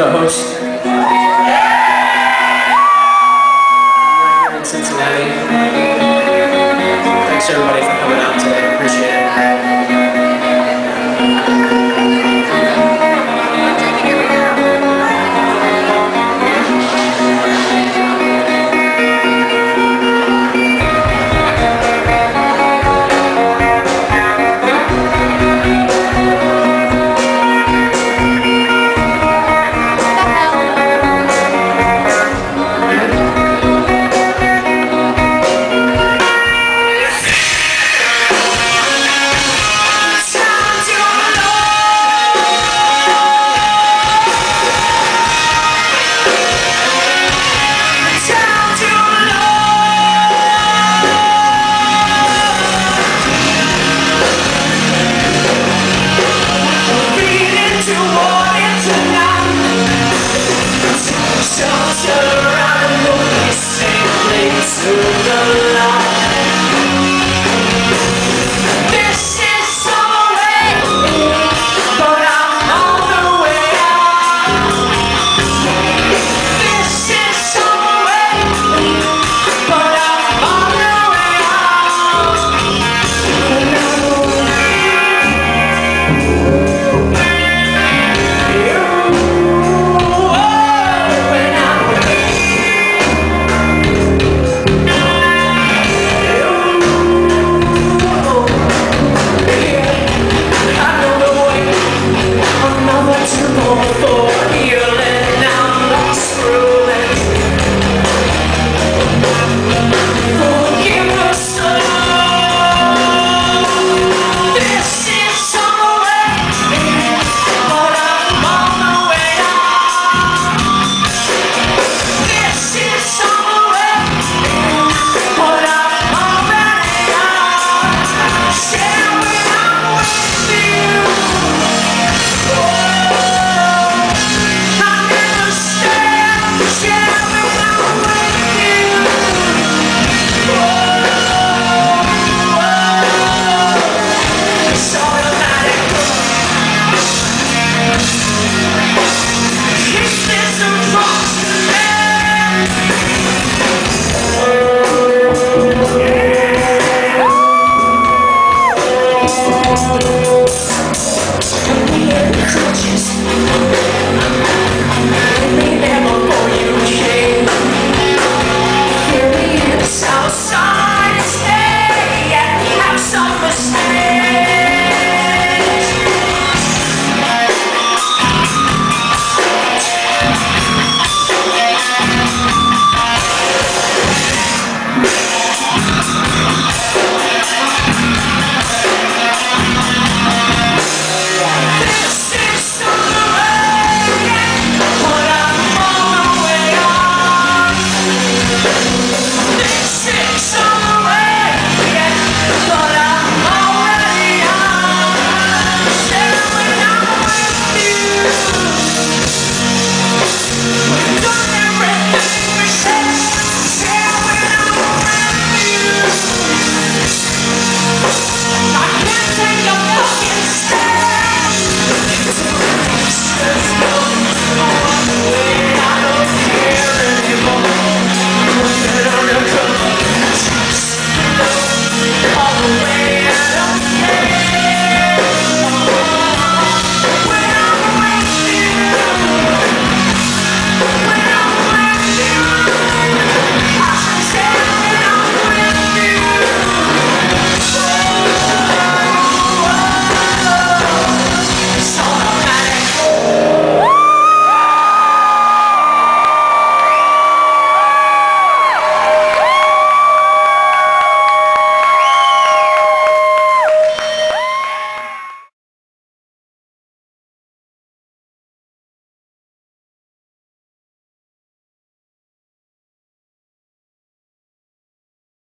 the host. We're in Cincinnati. Thanks everybody for coming out today. Appreciate it. Of the